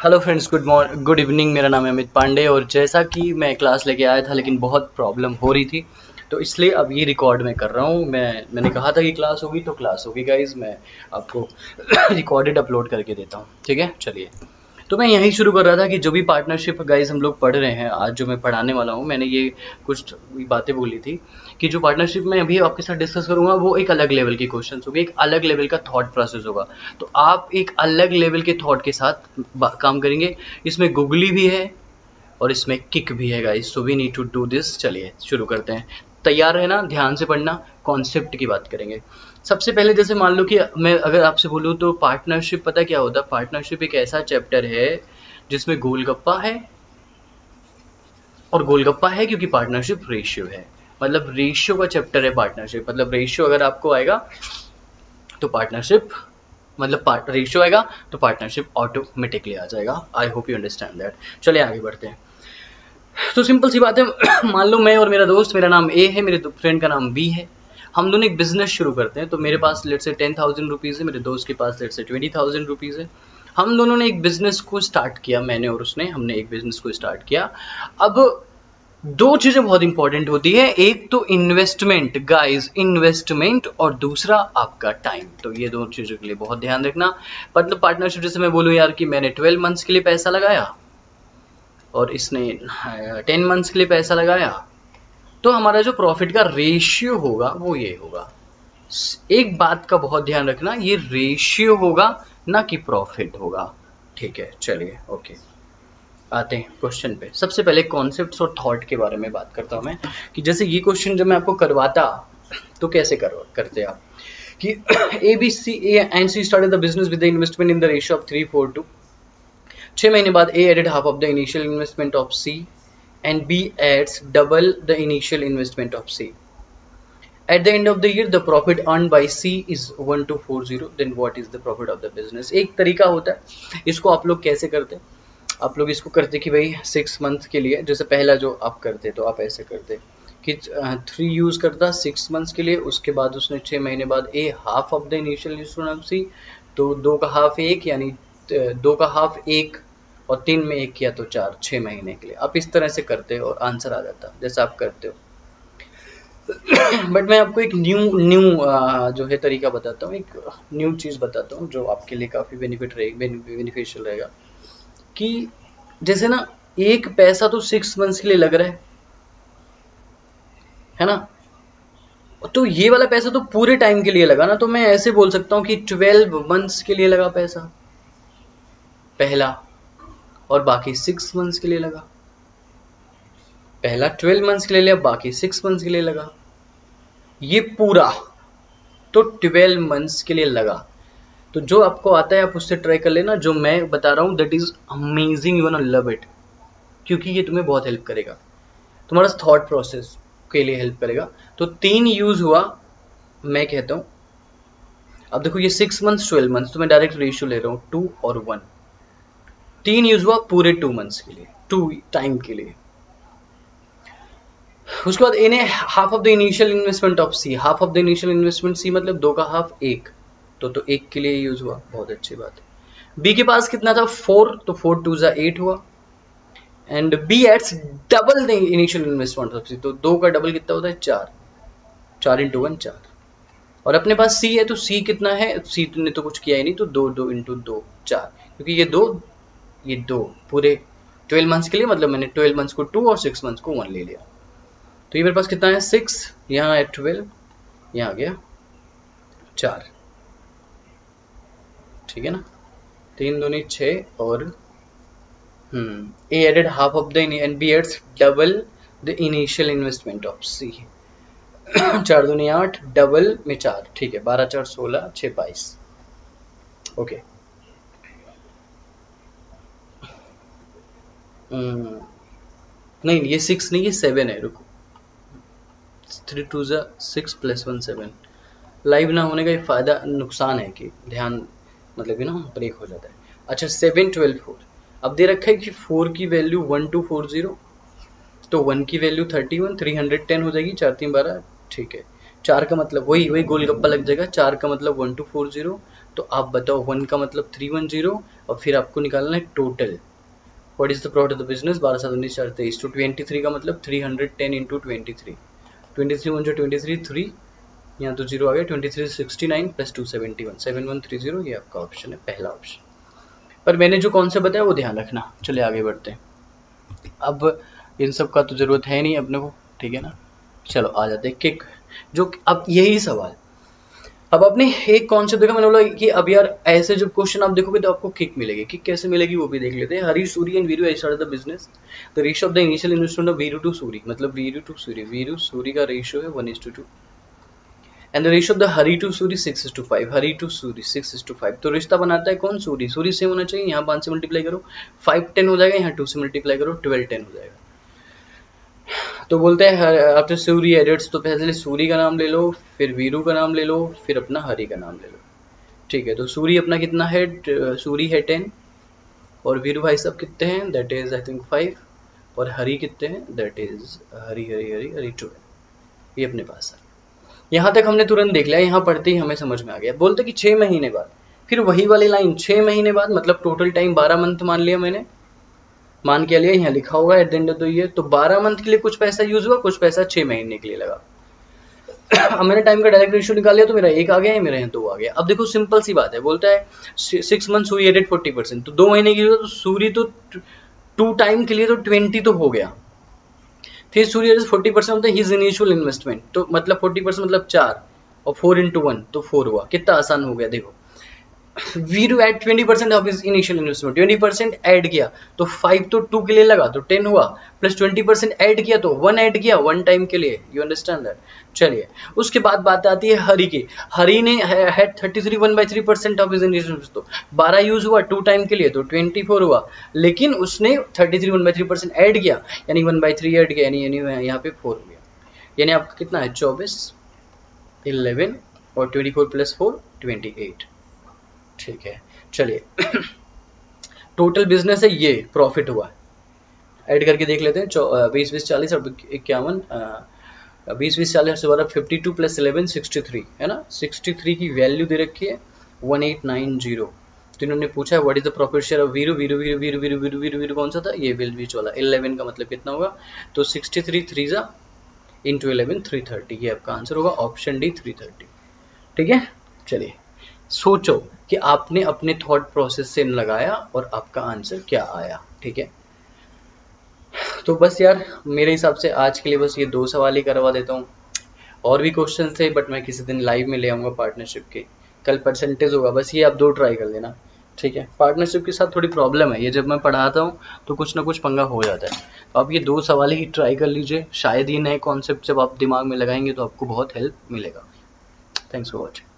Hello friends good morning good evening मेरा नाम है अमित पांडे और जैसा कि मैं क्लास लेके आया था, लेकिन बहुत प्रॉब्लम हो रही थी तो इसलिए अब ये रिकॉर्ड मैं कर रहा हूँ। मैं, मैंने कहा था कि क्लास होगी तो क्लास होगी गाइज़ मैं आपको रिकॉर्डेड अपलोड करके देता हूँ। ठीक है? चलिए। तो मैं यहीं शुरू कर रहा था कि जो भी पार्टनरशिप गाइज़ हम लोग पढ़ रहे हैं, आज जो मैं पढ़ाने वाला हूँ, मैंने ये कुछ बातें बोली थी कि जो पार्टनरशिप मैं अभी आपके साथ डिस्कस करूँगा, वो एक अलग लेवल की क्वेश्चन होगी, एक अलग लेवल का थॉट प्रोसेस होगा। तो आप एक अलग लेवल के थॉट के साथ काम करेंगे। इसमें गुगली भी है और इसमें किक भी है guys so we need to do this चलिए, शुरू करते हैं। तैयार रहना, ध्यान से पढ़ना कॉन्सेप्ट की बात करेंगे। सबसे पहले जैसे मान लो कि मैं अगर आपसे बोलूँ तो पार्टनरशिप पता क्या होता? है पार्टनरशिप एक ऐसा चैप्टर है जिसमें गोलगप्पा है और गोलगप्पा है क्योंकि पार्टनरशिप रेशियो है। मतलब रेशियो का चैप्टर है पार्टनरशिप मतलब रेशियो अगर आपको आएगा तो पार्टनरशिप मतलब पार्ट रेशियो आएगा तो पार्टनरशिप ऑटोमेटिकली आ जाएगा। I hope you understand that चलिए आगे बढ़ते हैं। तो सिंपल सी बात है। मान लो मैं और मेरा दोस्त, मेरा नाम ए है, मेरे फ्रेंड का नाम बी है। हम दोनों एक बिज़नेस शुरू करते हैं तो मेरे पास let's say ten thousand rupees है, मेरे दोस्त के पास let's say twenty thousand rupees है। हम दोनों ने एक बिज़नेस को स्टार्ट किया, मैंने और उसने, हमने एक बिज़नेस को स्टार्ट किया। अब दो चीज़ें बहुत इंपॉर्टेंट होती है, एक तो इन्वेस्टमेंट गाइस इन्वेस्टमेंट और दूसरा आपका टाइम तो ये दो चीज़ों के लिए बहुत ध्यान रखना। मतलब पार्टनरशिप जैसे मैं बोलूँ यार कि मैंने ट्वेल्व मंथ्स के लिए पैसा लगाया, और इसने टेन मंथ्स के लिए पैसा लगाया तो हमारा जो प्रॉफिट का रेशियो होगा वो ये होगा। एक बात का बहुत ध्यान रखना ये रेशियो होगा ना कि प्रॉफिट होगा। ठीक है चलिए ओके आते हैं क्वेश्चन पे। सबसे पहले कॉन्सेप्ट और थॉट के बारे में बात करता हूँ मैं कि जैसे ये क्वेश्चन जब मैं आपको करवाता तो कैसे कर, करते आप? कि A B C A and C start the business with the investment in the ratio of three four two छह महीने बाद A added half of the initial investment of C and B adds double the initial investment of C at the end of the year, the profit earned by C is 1240 then what is the profit of the business? एक तरीका होता है। इसको आप लोग कैसे करते हैं? आप लोग इसको करते कि भाई सिक्स मंथ के लिए, जैसे पहला जो आप करते तो आप ऐसे करते कि थ्री यूज़ करता सिक्स मंथ्स के लिए, उसके बाद उसने छः महीने बाद A half of the initial instalment C तो दो का हाफ़ एक, यानी दो का हाफ़ एक और तीन में एक किया तो चार छः महीने के लिए। आप इस तरह से करते हो और आंसर आ जाता जैसा आप करते हो। बट मैं आपको एक न्यू न्यू जो है तरीका बताता हूँ, एक न्यू चीज़ बताता हूँ, जो आपके लिए काफ़ी बेनिफिट रहेगा बेनिफिशियल रहेगा। कि जैसे ना, एक पैसा तो सिक्स मंथ्स के लिए लग रहा है है ना? तो ये वाला पैसा तो पूरे टाइम के लिए लगा ना तो मैं ऐसे बोल सकता हूँ कि ट्वेल्व मंथ्स के लिए लगा पैसा। पहला। और बाकी सिक्स मंथ्स के लिए लगा। पहला ट्वेल्व मंथ्स के लिए लिया, बाकी सिक्स मंथ्स के लिए लगा। ये पूरा तो ट्वेल्व मंथ्स के लिए लगा। तो जो आपको आता है, आप उससे ट्राई कर लेना। जो मैं बता रहा हूँ that is amazing you love it क्योंकि ये तुम्हें बहुत हेल्प करेगा। तुम्हारा थॉट प्रोसेस के लिए हेल्प करेगा। तो तीन यूज़ हुआ, मैं कहता हूँ। अब देखो, ये सिक्स मंथ्स ट्वेल्व मंथ्स तो मैं डायरेक्ट रेशियो ले रहा हूँ टू और वन तीन यूज़ हुआ पूरे टू मंथ्स के लिए टू टाइम के लिए। उसके बाद इन्हें half of the initial investment of C half of the initial investment C मतलब दो का हाफ़ एक। तो तो एक के लिए यूज़ हुआ, बहुत अच्छी बात। है बी के पास कितना था? फोर तो फोर टू जा एट हुआ। And B adds double the initial investment of C तो दो का डबल कितना होता है? चार। चार इंटू वन चार। और अपने पास सी है तो सी कितना है? सी ने तो कुछ किया ही नहीं तो दो दो इंटू दो, चार। क्योंकि ये दो ये दो पूरे ट्वेल्व मंथ्स के लिए मतलब मैंने ट्वेल्व मंथ्स को टू और सिक्स मंथ्स को वन ले लिया। तो ये मेरे पास कितना है? सिक्स यहाँ है ट्वेल्व यहाँ आ गया चार। ठीक है ना? तीन दूनी छ और A added half of the and B adds double the initial investment of C चार दूनी आठ डबल में चार। ठीक है, बारह, चार, सोलह, छ, बाईस। ओके नहीं, ये सिक्स नहीं, ये सेवन है, रुको। थ्री टू ज़ा six plus one seven live ना होने का एक फ़ायदा नुकसान है कि ध्यान मतलब कि ना ब्रेक हो जाता है। अच्छा सेवन ट्वेल्व फोर अब दे रखा है कि फोर की value one two four zero तो वन की value thirty one three hundred ten हो जाएगी, चार, तीन, बारह, ठीक है। चार का मतलब वही वही गोलगप्पा लग जाएगा, चार का मतलब वन टू फोर ज़ीरो तो आप बताओ वन का मतलब थ्री वन ज़ीरो और फिर आपको निकालना है total what is the profit of the business बारह सात उन्नीस चार तेईस टू ट्वेंटी थ्री का मतलब three hundred ten into twenty three twenty three one जो ट्वेंटी थ्री थ्री यहाँ तो ज़ीरो आ गया. Twenty three sixty nine plus two seventy one seven one three zero ये आपका ऑप्शन है, पहला ऑप्शन पर मैंने जो कौन से बताया, वो ध्यान रखना. चले आगे बढ़ते हैं. अब इन सब का तो ज़रूरत है नहीं अपने को, ठीक है ना? चलो, आ जाते किक जो अब यही सवाल. अब आपने एक कॉन्सेप्ट देखा, मैंने बोला कि अब यार ऐसे जब क्वेश्चन आप देखोगे तो आपको किक मिलेगी। किक कैसे मिलेगी वो भी देख लेते हैं। Hari Suri and Veeru I the business the ratio of the initial investment of Veeru to Suri मतलब वीरू टू सूरी वीरू सूरी का रेशियो है one is to two and the ratio of the Hari to Suri six is to five Hari to Suri six is to five तो रिश्ता बनाता है कौन? Suri Suri same होना चाहिए। यहाँ पाँच से मल्टीप्लाई करो। फाइव टेन हो जाएगा। यहाँ टू से मल्टीप्लाई करो। ट्वेल्व टेन हो जाएगा। तो बोलते हैं आफ्टर सूरी एडिट्स तो पहले सूरी का नाम ले लो, फिर वीरू का नाम ले लो, फिर अपना हरी का नाम ले लो। ठीक है तो सूरी अपना कितना है? सूरी है टेन। और वीरू भाई सब कितने हैं? That is I think five और हरी कितने हैं? That is Hari Hari Hari Hari twelve ये अपने पास है। यहाँ तक हमने तुरंत देख लिया, यहाँ पढ़ते ही हमें समझ में आ गया। बोलते कि छः महीने बाद, फिर वही वाली लाइन छः महीने बाद मतलब टोटल टाइम बारह मंथ मान लिया मैंने। मान के लिए यहाँ लिखा होगा at the end of the year तो बारह मंथ के लिए कुछ पैसा यूज़ हुआ, कुछ पैसा छह महीने के लिए लगा। अब मैंने टाइम का डायरेक्ट रेशियो निकाल लिया तो मेरा एक आ गया है, मेरा यहाँ दो आ गया। अब देखो सिंपल सी बात है, बोलता है six month Suri added forty percent तो दो महीने के तो सूरी तो टू टाइम के लिए तो ट्वेंटी तो हो गया। फिर सूर्य फोर्टी परसेंट होता है हिज इनिशियल इन्वेस्टमेंट तो मतलब फोर्टी परसेंट मतलब चार, और फोर इंटू वन तो फोर हुआ। कितना आसान हो गया, देखो। Veeru add twenty percent of initial investment twenty percent add किया तो फाइव तो टू के लिए लगा तो टेन हुआ प्लस ट्वेंटी परसेंट एड किया तो वन एड किया वन टाइम के लिए यू अंडरस्टैंड दैट चलिए, उसके बाद बात आती है हरी की। हरी ने had thirty three one by three percent of is initial तो बारह यूज़ हुआ टू टाइम के लिए तो ट्वेंटी फोर हुआ, लेकिन उसने thirty three one by three percent add किया, यानी वन बाई थ्री एड किया, यानी यहाँ पे फोर हो गया। यानी आपका कितना है? चौबीस इलेवन और twenty four plus four twenty eight ठीक है। चलिए। टोटल बिज़नेस है ये प्रॉफिट हुआ ऐड करके देख लेते हैं। बीस बीस, चालीस और इक्यावन बीस बीस, चालीस से बारह fifty two plus eleven sixty three है ना? सिक्सटी थ्री की वैल्यू दे रखी है वन एट नाइन ज़ीरो तो इन्होंने पूछा what is the profit share of Veeru Veeru Veeru Veeru Veeru Veeru Veeru Veeru कौन सा था? ये विल बीच वाला। इलेवन का मतलब कितना होगा? तो सिक्सटी थ्री थ्री जा इंटू इलेवन थ्री थर्टी ये आपका आंसर होगा ऑप्शन डी थ्री थर्टी ठीक है? चलिए। सोचो कि आपने अपने थॉट प्रोसेस से लगाया और आपका आंसर क्या आया, ठीक है? तो बस यार, मेरे हिसाब से आज के लिए बस ये दो सवाल ही करवा देता हूँ। और भी क्वेश्चन थे बट मैं किसी दिन लाइव में ले आऊँगा पार्टनरशिप के। कल परसेंटेज होगा, बस ये आप दो ट्राई कर लेना, ठीक है? पार्टनरशिप के साथ थोड़ी प्रॉब्लम है, ये जब मैं पढ़ाता हूँ तो कुछ ना कुछ पंगा हो जाता है। तो आप ये दो सवाल ही ट्राई कर लीजिए, शायद ये नए कॉन्सेप्ट जब आप दिमाग में लगाएँगे तो आपको बहुत हेल्प मिलेगा। Thanks for watching